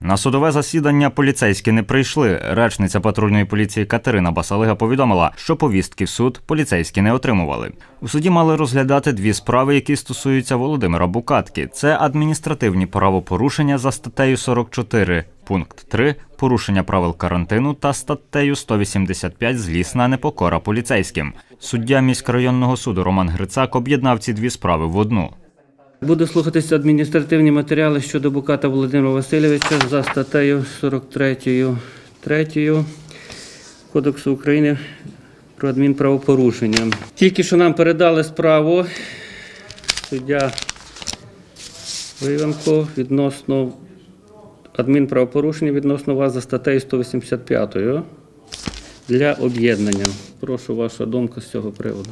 На судове засідання поліцейські не прийшли. Речниця патрульної поліції Катерина Басалига повідомила, що повістки в суд поліцейські не отримували. У суді мали розглядати дві справи, які стосуються Володимира Букатки. Це адміністративні правопорушення за статтею 44, пункт 3, порушення правил карантину та статтею 185 злісна непокора поліцейським. Суддя міськрайонного суду Роман Грицак об'єднав ці дві справи в одну. Буде слухатися адміністративні матеріали щодо Буката Володимира Васильовича за статтею 43 3 Кодексу України про адмінправопорушення. Тільки що нам передали справу суддя Виvanко відносно адмінправопорушення відносно вас за статтею 185 для об'єднання. Прошу ваша думка з цього приводу.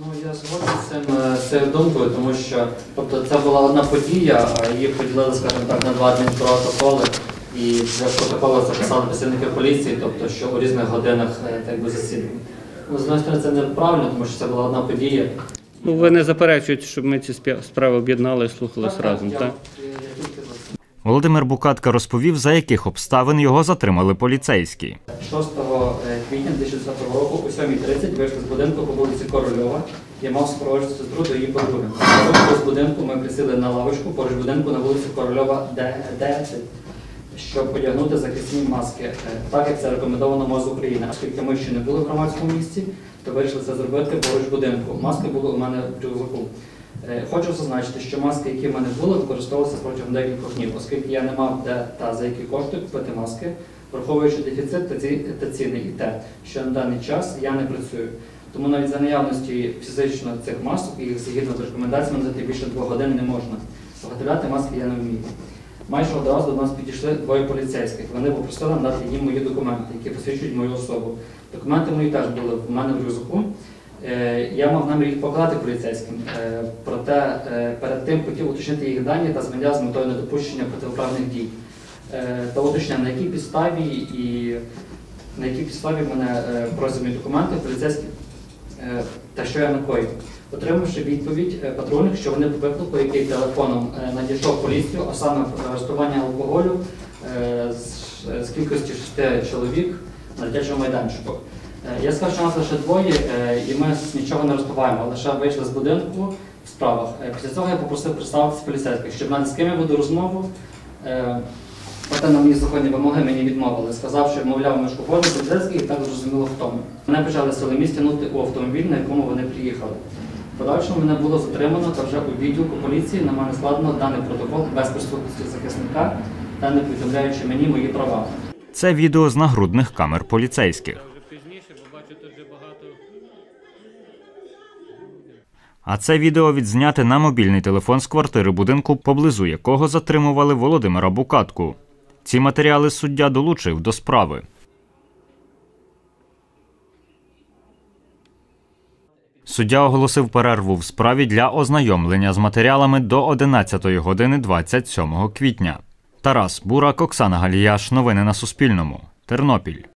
Ну я згоден з цим е, з цією думкою, тому що тобто це була одна подія, її поділили, скажімо так, на два адмінпротоколи. І вже в протоколах записали працівники поліції, тобто що у різних годинах так би засідання. Ну, з однієї сторони, це неправильно, тому що це була одна подія. Ну, ви не заперечуєте, щоб ми ці справи об'єднали і слухались разом, я, так? я, я тільки за це. Володимир Букатка розповів, за яких обставин його затримали поліцейські. 6 квітня 2010 року о 7.30 вийшли з будинку по вулиці Корольова. Я мав супроводжувати сестру до її подруги. З будинку, ми присіли на лавочку поруч будинку на вулиці Корольова, Д- 10, щоб одягнути захисні маски, Е, так як це рекомендовано МОЗ України. Оскільки ми ще не були в громадському місці, то вирішили це зробити поруч будинку. Маски були у мене в рюкзаку. Е, Хочу зазначити, що маски, які в мене були, використовувалися протягом декількох днів, оскільки я не мав де та за які кошти купити маски, враховуючи дефіцит та ці- та ціни і те, що на даний час я не працюю. Тому навіть за наявності фізично цих масок, їх згідно з рекомендаціями за більше двох годин не можна. Виготовляти маски я не вмію. Майже одразу до нас підійшли двоє поліцейських. Вони попросили надати їм мої документи, які посвідчують мою особу. Документи мої теж були в мене в рюкзаку. Я мав намір їх покладати поліцейським, Е, проте е, перед тим хотів уточнити їх дані та зміняв з метою недопущення протиправних дій. Е, Та уточняв, на якій підставі і на якій підставі мене просять документи поліцейські та що я накоїв. Отримавши відповідь патрульних, що вони по який телефоном надійшов поліцію, а саме про арештування алкоголю з кількості шести чоловік на дитячому майданчику. Е, Я сказав, що нас лише двоє, е, і ми нічого не розпиваємо, лише вийшли з будинку в справах. Е, Після цього я попросив представитися поліцейських, щоб мене з ким я веду розмову. Проте на мої законні вимоги мені відмовили, сказав, що мовляв мешку формі поліцейський і так зрозуміло в тому. Мене почали силоміць тягнути у автомобіль, на якому вони приїхали. Подальшому мене було затримано та вже у відділку поліції на мене складено даний протокол без присутності захисника та не повідомляючи мені мої права. Це відео з нагрудних камер поліцейських. А це відео відзняте на мобільний телефон з квартири будинку, поблизу якого затримували Володимира Букатку. Ці матеріали суддя долучив до справи. Суддя оголосив перерву в справі для ознайомлення з матеріалами до 11 години 27 квітня. Тарас Бурак, Оксана Галіяш. Новини на Суспільному. Тернопіль